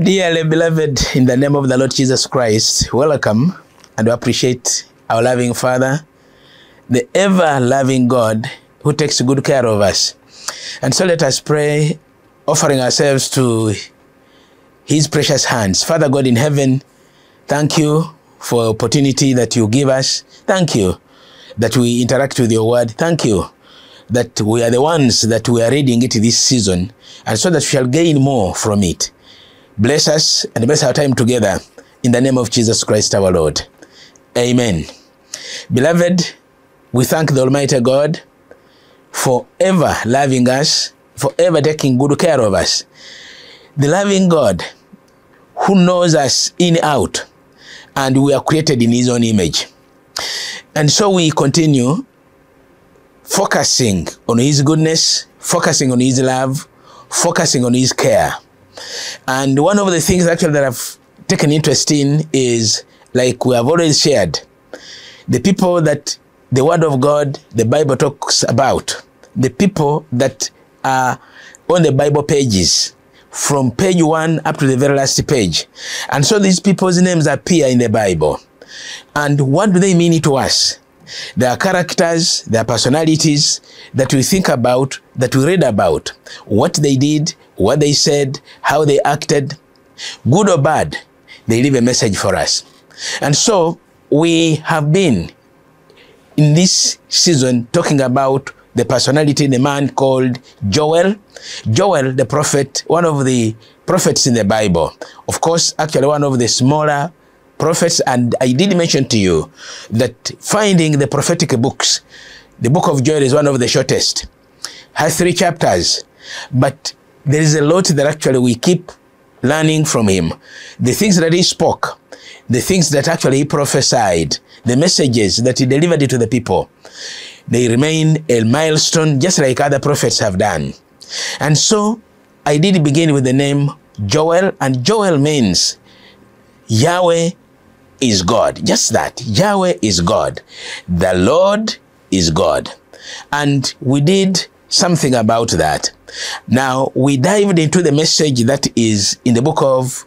Dearly beloved, in the name of the Lord Jesus Christ, welcome and we appreciate our loving Father, the ever loving God who takes good care of us. And so let us pray, offering ourselves to His precious hands. Father God in heaven, thank you for the opportunity that you give us. Thank you that we interact with your word. Thank you that we are the ones that we are reading it this season, and so that we shall gain more from it. Bless us and bless our time together in the name of Jesus Christ our Lord. Amen. Beloved, we thank the Almighty God for ever loving us, for ever taking good care of us. The loving God who knows us in and out, and we are created in His own image. And so we continue focusing on His goodness, focusing on His love, focusing on His care. And one of the things actually that I've taken interest in is like we have always shared the people that the Word of God, the Bible talks about, the people that are on the Bible pages from page one up to the very last page. And so these people's names appear in the Bible. And what do they mean to us? They are characters, they are personalities that we think about, that we read about, what they did, what they said, how they acted, good or bad, they leave a message for us. And so we have been in this season talking about the personality, the man called Joel. Joel, the prophet, one of the prophets in the Bible. Of course, actually one of the smaller prophets. And I did mention to you that finding the prophetic books, the book of Joel is one of the shortest, has three chapters. But there is a lot that actually we keep learning from him. The things that he spoke, the things that actually he prophesied, the messages that he delivered to the people, they remain a milestone just like other prophets have done. And so I did begin with the name Joel, and Joel means Yahweh is God. Just that. Yahweh is God. The Lord is God. And we did something about that. Now, we dived into the message that is in the book of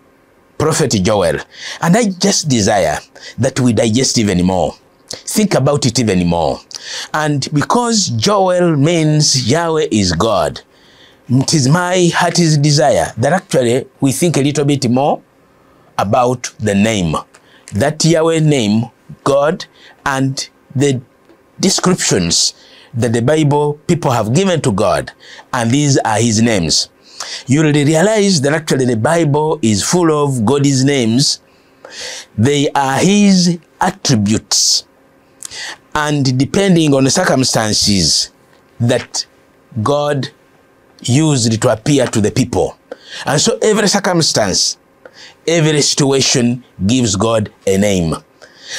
Prophet Joel. And I just desire that we digest even more. Think about it even more. And because Joel means Yahweh is God, it is my heart's desire that actually we think a little bit more about the name. That Yahweh name, God, and the descriptions that the Bible people have given to God, and these are his names. You'll realize that actually the Bible is full of God's names. They are his attributes. And depending on the circumstances that God used to appear to the people. And so every circumstance, every situation gives God a name.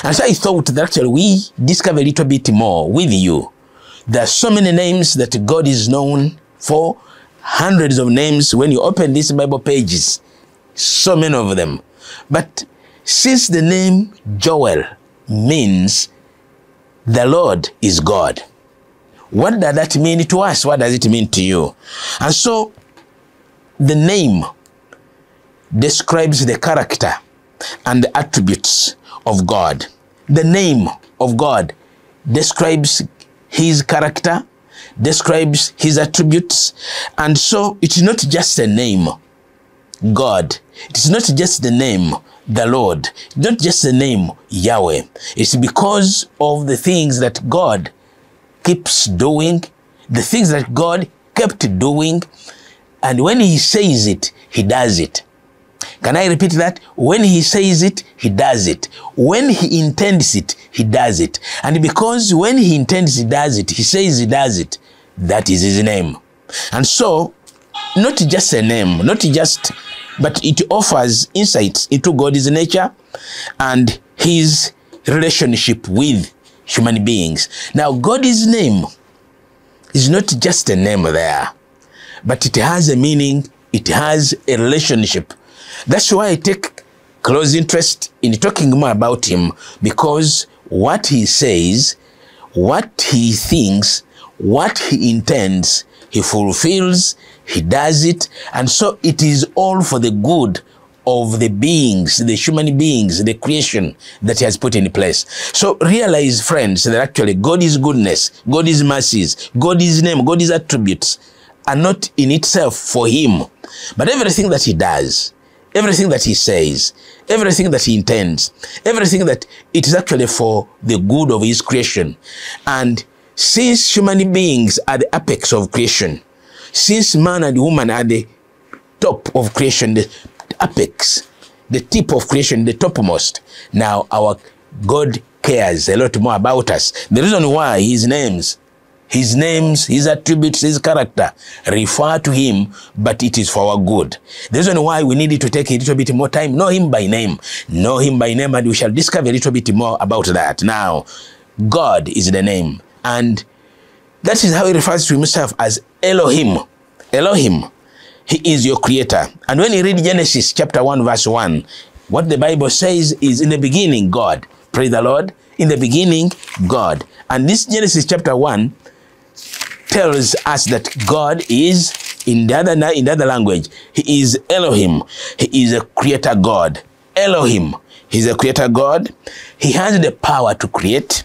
And so I thought that actually we discover a little bit more with you. There are so many names that God is known for, hundreds of names when you open these Bible pages, so many of them. But since the name Joel means the Lord is God, what does that mean to us? What does it mean to you? And so the name describes the character and the attributes of God. The name of God describes his character, describes his attributes. And so it's not just a name, God. It's not just the name, the Lord. Not just the name, Yahweh. It's because of the things that God keeps doing, the things that God kept doing. And when he says it, he does it. Can I repeat that? When he says it, he does it. When he intends it, he does it. And because when he intends he does it, he says he does it, that is his name. And so, not just a name, not just, but it offers insights into God's nature and his relationship with human beings. Now, God's name is not just a name there, but it has a meaning, it has a relationship. That's why I take close interest in talking more about him because what he says, what he thinks, what he intends, he fulfills, he does it, and so it is all for the good of the beings, the human beings, the creation that he has put in place. So realize, friends, that actually God is goodness, God is mercies, God is name, God is attributes are not in itself for him. But everything that he does, everything that he says, everything that he intends, everything that it is actually for the good of his creation. And since human beings are the apex of creation, since man and woman are the top of creation, the apex, the tip of creation, the topmost. Now our God cares a lot more about us. The reason why his names, his names, his attributes, his character refer to him, but it is for our good. The reason why we needed to take a little bit more time, know him by name, know him by name, and we shall discover a little bit more about that. Now, God is the name, and that is how he refers to himself as Elohim. Elohim. He is your creator. And when you read Genesis chapter 1, verse 1, what the Bible says is in the beginning, God. Praise the Lord. In the beginning, God. And this Genesis chapter 1 tells us that God is, in the other, in the other language, He is Elohim. He is a creator God. Elohim. He's a creator God. He has the power to create.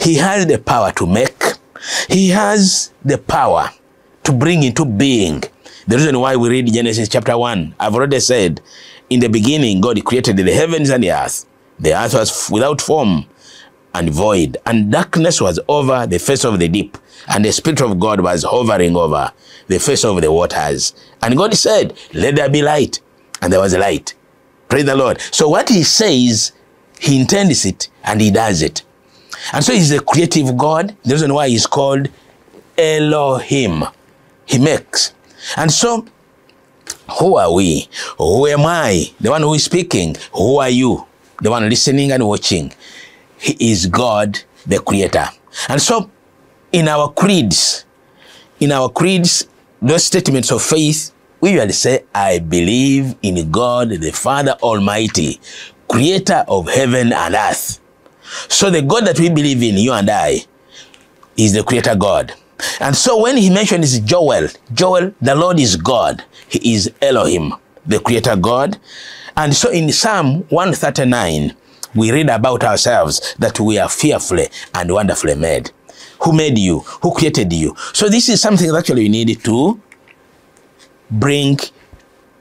He has the power to make. He has the power to bring into being. The reason why we read Genesis chapter 1, I've already said, in the beginning, God created the heavens and the earth. The earth was without form and void, and darkness was over the face of the deep, and the Spirit of God was hovering over the face of the waters. And God said, Let there be light. And there was light. Praise the Lord. So what he says, he intends it and he does it. And so he's a creative God. The reason why he's called Elohim. He makes. And so, who are we? Who am I? The one who is speaking. Who are you? The one listening and watching. He is God, the creator. And so, in our creeds, in our creeds, those statements of faith, we usually say, I believe in God, the Father Almighty, creator of heaven and earth. So the God that we believe in, you and I, is the creator God. And so when he mentions Joel, Joel, the Lord is God. He is Elohim, the creator God. And so in Psalm 139, we read about ourselves that we are fearfully and wonderfully made. Who made you? Who created you? So this is something that actually you need to bring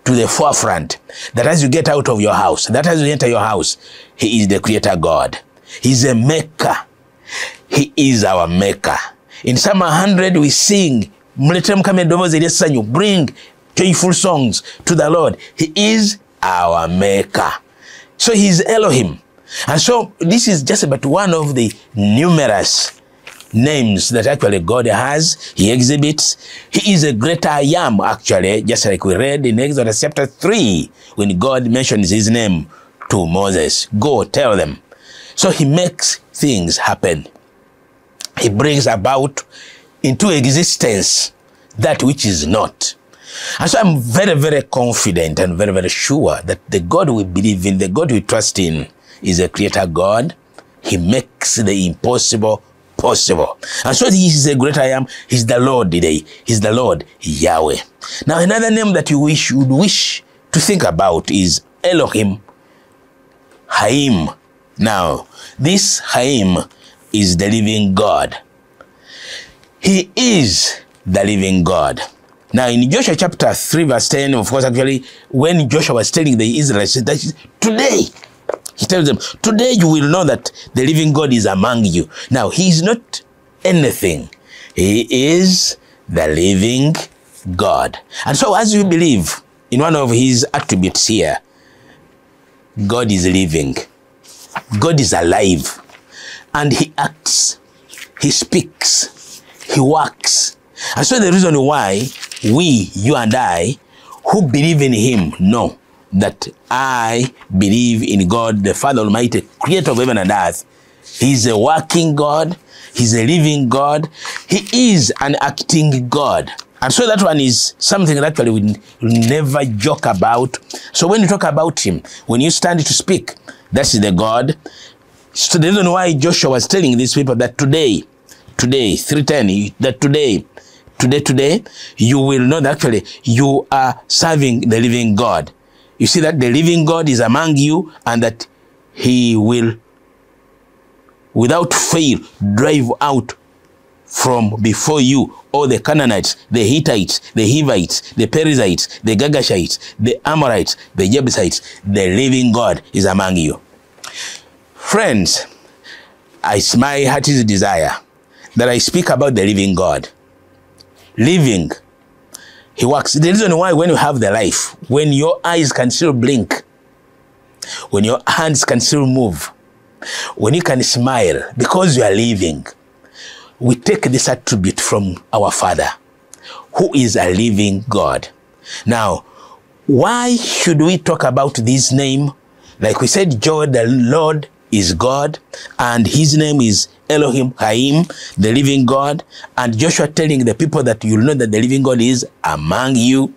to the forefront. That as you get out of your house, that as you enter your house, he is the creator God. He's a maker. He is our maker. In Psalm 100 we sing, bring joyful songs to the Lord. He is our maker. So he's Elohim. And so this is just about one of the numerous names that actually God has. He exhibits. He is a greater I am, actually, just like we read in Exodus chapter 3, when God mentions his name to Moses. Go tell them. So he makes things happen. He brings about into existence that which is not. And so I'm very, very confident and very, very sure that the God we believe in, the God we trust in, is a creator God. He makes the impossible possible. And so he is a great I am. He's the Lord today. He's the Lord Yahweh. Now another name that you wish would wish to think about is Elohim Haim. Now, this Haim is the living God. He is the living God. Now, in Joshua chapter 3, verse 10, of course, actually, when Joshua was telling the Israelites today, he tells them, today you will know that the living God is among you. Now, he is not anything. He is the living God. And so as you believe in one of his attributes here, God is living. God is alive. And he acts. He speaks. He works. And so the reason why we, you and I, who believe in him, know that I believe in God, the Father Almighty, creator of heaven and earth. He's a working God. He's a living God. He is an acting God. And so that one is something that actually we never joke about. So when you talk about him, when you stand to speak, that's the God. So the reason why Joshua was telling these people that today, today, 310, that today, today, today, you will know that actually you are serving the living God. You see that the living God is among you and that he will without fail drive out from before you all the Canaanites, the Hittites, the Hivites, the Perizzites, the Gagashites, the Amorites, the Jebusites. The living God is among you. Friends, it's my heart's desire that I speak about the living God. Living. He works. The reason why when you have the life, when your eyes can still blink, when your hands can still move, when you can smile, because you are living, we take this attribute from our Father, who is a living God. Now, why should we talk about this name? Like we said, Joel, the Lord is God, and his name is Elohim Haim, the living God. And Joshua telling the people that you'll know that the living God is among you.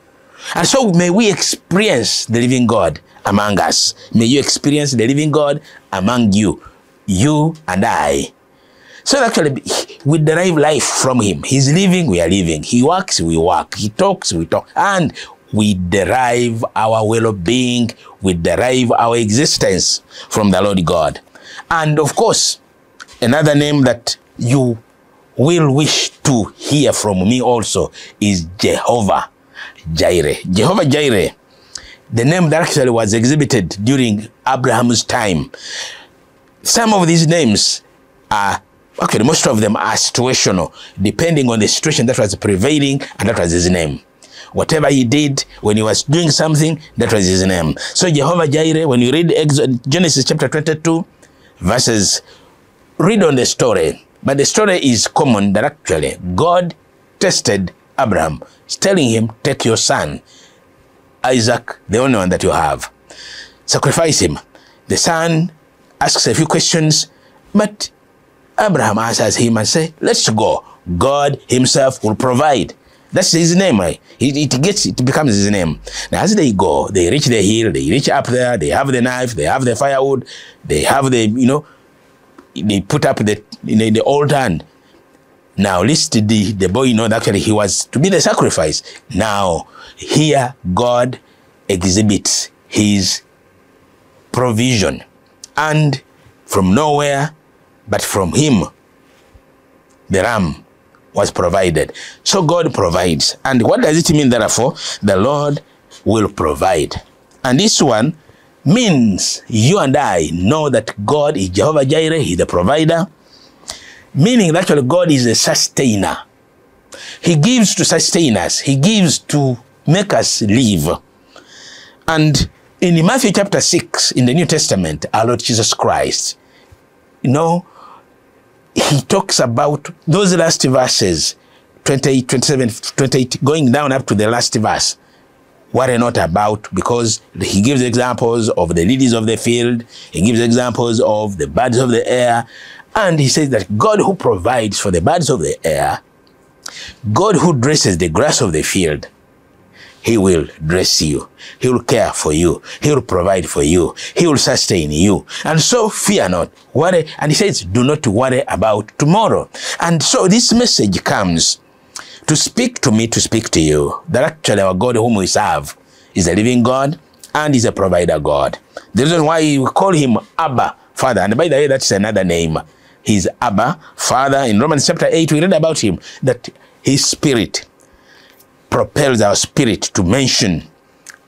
And so may we experience the living God among us. May you experience the living God among you, you and I. So actually, we derive life from him. He's living, we are living. He works, we work. He talks, we talk. And we derive our well-being, we derive our existence from the Lord God. And of course, another name that you will wish to hear from me also is Jehovah Jireh. Jehovah Jireh, the name that actually was exhibited during Abraham's time. Some of these names are Actually, most of them are situational, depending on the situation that was prevailing, and that was his name. Whatever he did when he was doing something, that was his name. So Jehovah Jireh, when you read Genesis chapter 22, verses, read on the story. But the story is common that actually God tested Abraham, telling him, take your son, Isaac, the only one that you have, sacrifice him. The son asks a few questions, but Abraham answers him and say, let's go. God himself will provide. That's his name, right? It, it gets, it becomes his name. Now, as they go, they reach the hill, they reach up there, they have the knife, they have the firewood, they have the, you know, they put up the, you know, the altar hand. now list the, the boy, you know, actually he was to be the sacrifice. Now, here God exhibits his provision. And from nowhere, but from him, the ram was provided. So God provides. And what does it mean, therefore? The Lord will provide. And this one means you and I know that God is Jehovah Jireh, He's the provider, meaning that actually God is a sustainer. He gives to sustain us, He gives to make us live. And in Matthew chapter 6 in the New Testament, our Lord Jesus Christ, you know, he talks about those last verses 28, 27, 28, going down up to the last verse. Are not about because he gives examples of the lilies of the field, he gives examples of the birds of the air, and he says that God who provides for the birds of the air, God who dresses the grass of the field, he will dress you. He will care for you. He will provide for you. He will sustain you. And so fear not. Worry. And he says, do not worry about tomorrow. And so this message comes to speak to me, to speak to you. That actually our God whom we serve is a living God and is a provider God. The reason why we call him Abba, Father. And by the way, that's another name. He's Abba, Father. In Romans chapter 8, we read about him, that his spirit propels our spirit to mention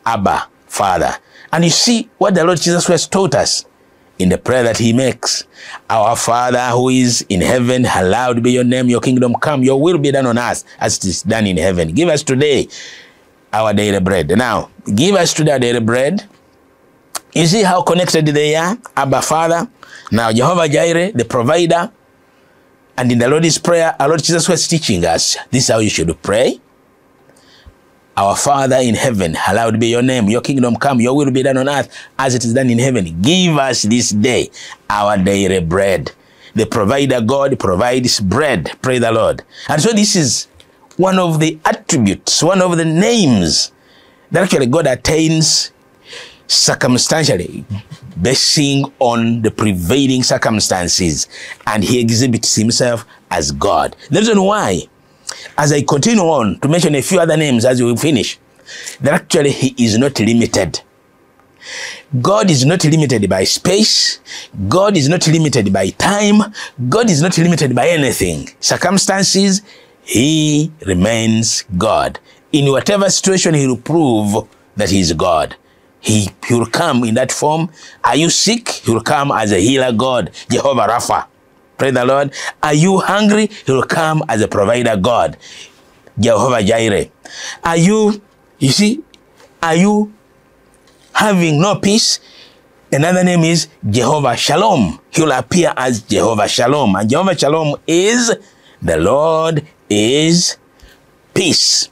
Abba, Father. And you see what the Lord Jesus Christ taught us in the prayer that he makes. Our Father who is in heaven, hallowed be your name, your kingdom come, your will be done on earth as it is done in heaven. Give us today our daily bread. Now, give us today our daily bread. You see how connected they are? Abba, Father. Now, Jehovah Jireh, the provider. And in the Lord's Prayer, our Lord Jesus was teaching us this is how you should pray. Our Father in heaven, hallowed be your name. Your kingdom come, your will be done on earth as it is done in heaven. Give us this day our daily bread. The provider God provides bread. Pray the Lord. And so this is one of the attributes, one of the names that actually God attains circumstantially, basing on the prevailing circumstances. And he exhibits himself as God. The reason why as I continue on to mention a few other names as we finish, that actually he is not limited. God is not limited by space. God is not limited by time. God is not limited by anything. Circumstances, He remains God. In whatever situation, He will prove that He is God. He, he will come in that form. Are you sick? He will come as a healer God, Jehovah Rapha. Praise the Lord. Are you hungry? He will come as a provider God, Jehovah Jireh. Are you, you see, are you having no peace? Another name is Jehovah Shalom. He will appear as Jehovah Shalom. And Jehovah Shalom is the Lord is peace.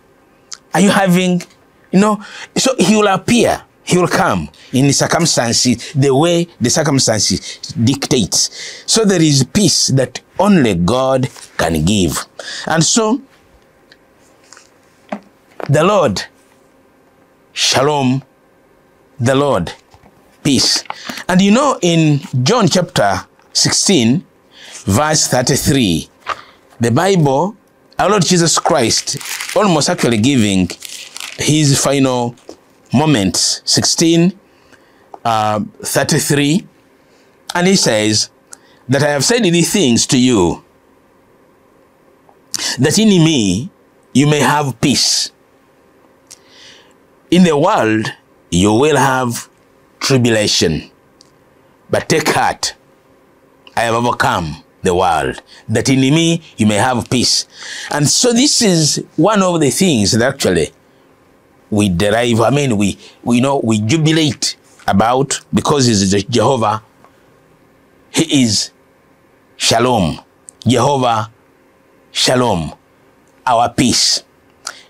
Are you having, you know, so he will appear. He come in circumstances, the way the circumstances dictates. So there is peace that only God can give. And so the Lord, shalom, the Lord, peace. And you know, in John chapter 16, verse 33, the Bible, our Lord Jesus Christ, almost actually giving his final moments, 16, uh, 33, and he says, That I have said these things to you, that in me you may have peace. In the world you will have tribulation, but take heart, I have overcome the world, that in me you may have peace. And so this is one of the things that actually we derive, I mean, we, we know, we jubilate about because he's Jehovah. He is Shalom. Jehovah Shalom, our peace.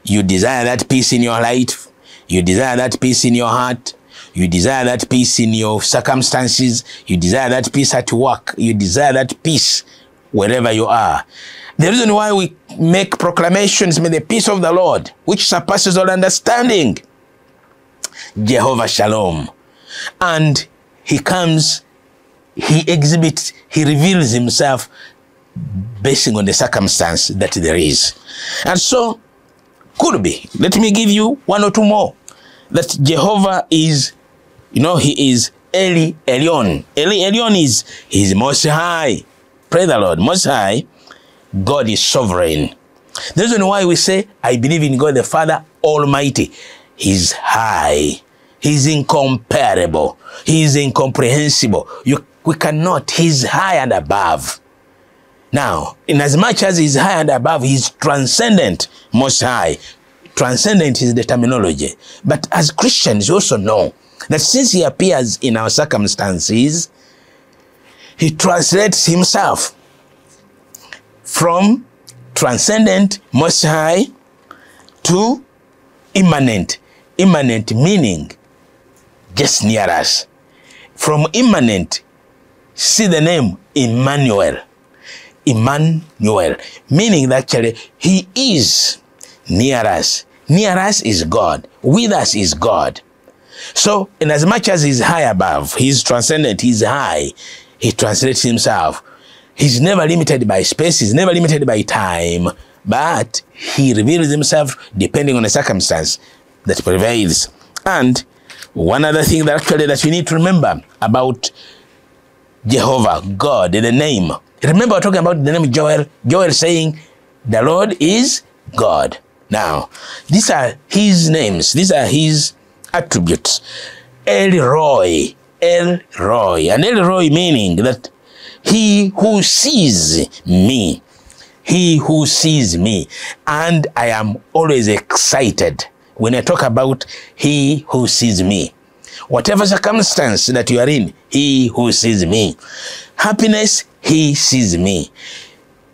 You desire that peace in your life. You desire that peace in your heart. You desire that peace in your circumstances. You desire that peace at work. You desire that peace wherever you are. The reason why we make proclamations, may the peace of the Lord, which surpasses all understanding, Jehovah Shalom. And he comes, he exhibits, he reveals himself basing on the circumstance that there is. And so, could be. Let me give you one or two more. That Jehovah is, you know, he is Eli Elyon. Eli Elyon is, he's most high. Pray the Lord, most high. God is sovereign. The reason why we say, I believe in God the Father Almighty. He's high. He's incomparable. He's incomprehensible. You, we cannot. He's high and above. Now, in as much as he's high and above, he's transcendent, most high. Transcendent is the terminology. But as Christians, you also know that since he appears in our circumstances, he translates himself from transcendent, most high, to immanent. Immanent meaning just near us. From immanent, see the name Emmanuel. Emmanuel, meaning actually he is near us. Near us is God. With us is God. So, in as much as he's high above, he's transcendent, he's high, he translates himself. He's never limited by space, he's never limited by time, but he reveals himself depending on the circumstance that prevails. And one other thing that actually that we need to remember about Jehovah, God, in the name. Remember we're talking about the name Joel, Joel saying, the Lord is God. Now, these are his names, these are his attributes. El Roi, El Roi, and El Roi meaning that he who sees me, he who sees me, and I am always excited when I talk about he who sees me. Whatever circumstance that you are in, he who sees me. Happiness, he sees me.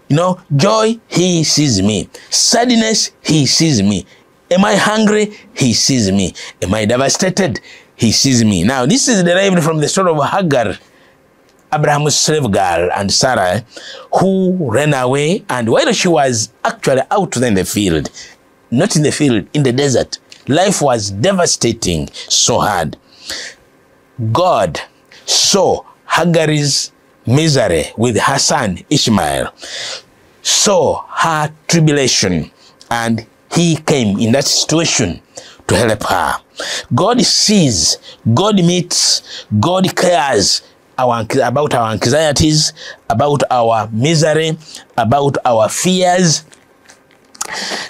You know, joy, he sees me. Sadness, he sees me. Am I hungry? He sees me. Am I devastated? He sees me. Now, this is derived from the story of Hagar, Abraham's slave girl, and Sarah, who ran away. And while she was actually out there in the field, not in the field, in the desert, life was devastating, so hard. God saw Hagar's misery with her son Ishmael, saw her tribulation, and he came in that situation to help her. God sees, God meets, God cares our, about our anxieties, about our misery, about our fears.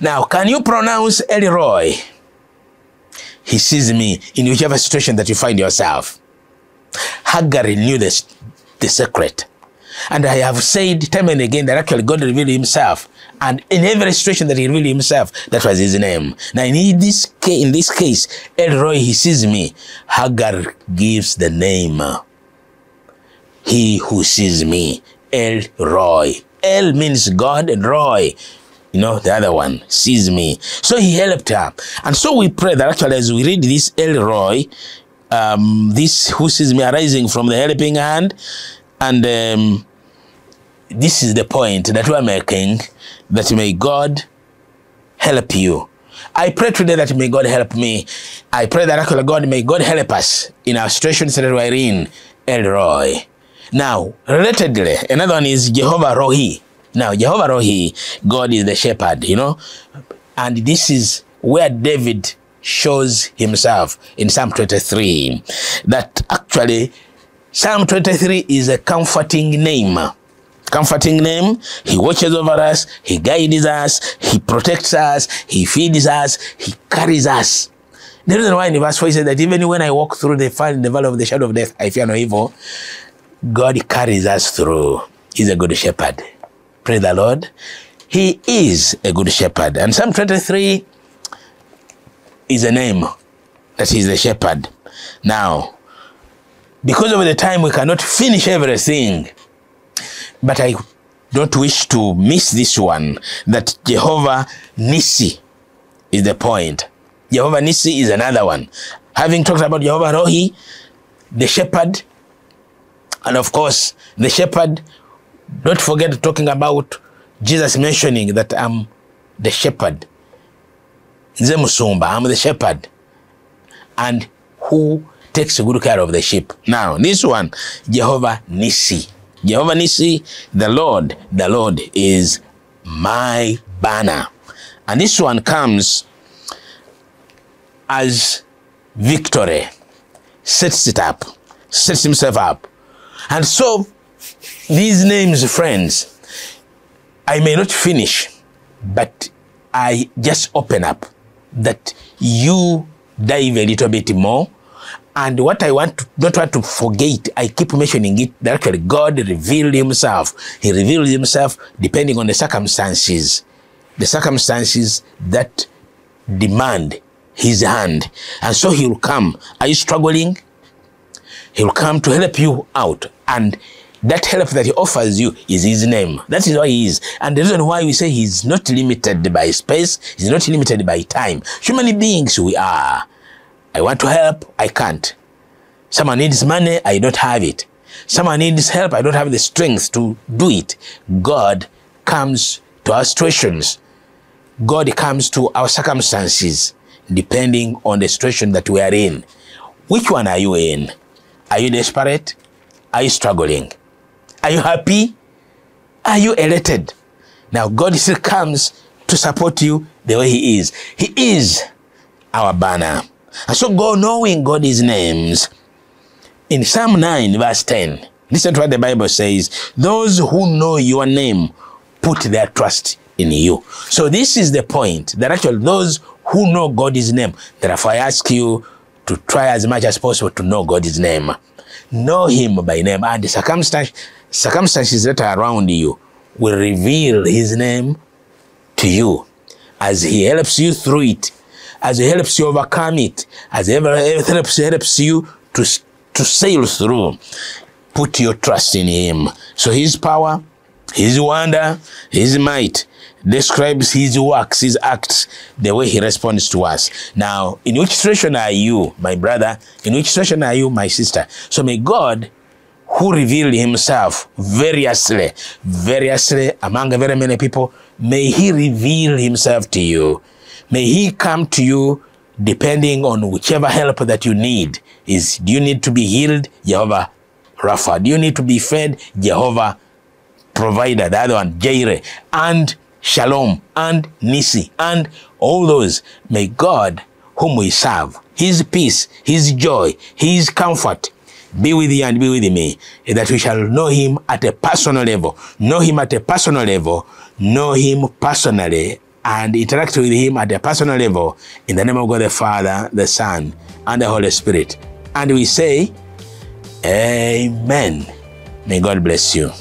Now, can you pronounce El Roi? He sees me in whichever situation that you find yourself. Hagar knew this, the secret. And I have said time and again that actually God revealed himself. And in every situation that he revealed himself, that was his name. Now in this case, in this case, El Roi, he sees me. Hagar gives the name. He who sees me, El Roi. El means God and Roy you know, the other one sees me. So he helped her. And so we pray that actually as we read this El Roi, um, this who sees me arising from the helping hand, and um, this is the point that we're making, that may God help you. I pray today that may God help me. I pray that actually God may God help us in our situations that we're in, El Roi. Now, relatedly, another one is Jehovah Rohi. Now, Jehovah Rohi, God is the shepherd, you know, and this is where David shows himself in Psalm 23. That actually, Psalm 23 is a comforting name. Comforting name. He watches over us, He guides us, He protects us, He feeds us, He carries us. The reason why in verse 4 he says that even when I walk through the the valley of the shadow of death, I fear no evil. God carries us through. He's a good shepherd. Praise the Lord. He is a good shepherd. And Psalm 23 is a name that is the shepherd. Now, because of the time, we cannot finish everything. But I don't wish to miss this one that Jehovah nisi is the point. Jehovah nisi is another one. Having talked about Jehovah Rohi, the shepherd, and of course, the shepherd don't forget talking about Jesus mentioning that I'm the shepherd. Nze musumba, I'm the shepherd. And who takes good care of the sheep. Now, this one, Jehovah Nisi. Jehovah Nisi, the Lord, the Lord is my banner. And this one comes as victory, sets it up, sets himself up. And so these names, friends, I may not finish, but I just open up that you dive a little bit more. And what I want to not want to forget, I keep mentioning it actually God revealed himself. He revealed himself depending on the circumstances, the circumstances that demand his hand. And so he will come. Are you struggling? He will come to help you out. And that help that he offers you is his name. That is why he is. And the reason why we say he's not limited by space, he's not limited by time. Human beings we are. I want to help, I can't. Someone needs money, I don't have it. Someone needs help, I don't have the strength to do it. God comes to our situations. God comes to our circumstances, depending on the situation that we are in. Which one are you in? Are you desperate? Are you struggling? Are you happy? Are you elated? Now, God still comes to support you the way He is. He is our banner. And so, go knowing God's names. In Psalm 9, verse 10, listen to what the Bible says Those who know your name put their trust in you. So, this is the point that actually those who know God's name, therefore, I ask you to try as much as possible to know God's name. Know Him by name, and circumstance, circumstances that are around you will reveal His name to you as He helps you through it, as He helps you overcome it, as He helps, helps you to, to sail through. Put your trust in Him. So His power, His wonder, His might describes his works, his acts, the way he responds to us. Now, in which situation are you, my brother? In which situation are you, my sister? So may God, who revealed himself variously, variously among very many people, may he reveal himself to you. May he come to you depending on whichever help that you need. Is do you need to be healed? Jehovah Rapha. Do you need to be fed? Jehovah Provider. The other one, Jireh. And Shalom and Nissi and all those. May God, whom we serve, His peace, His joy, His comfort be with you and be with me, that we shall know Him at a personal level, know Him at a personal level, know Him personally, and interact with Him at a personal level in the name of God the Father, the Son, and the Holy Spirit. And we say, Amen. May God bless you.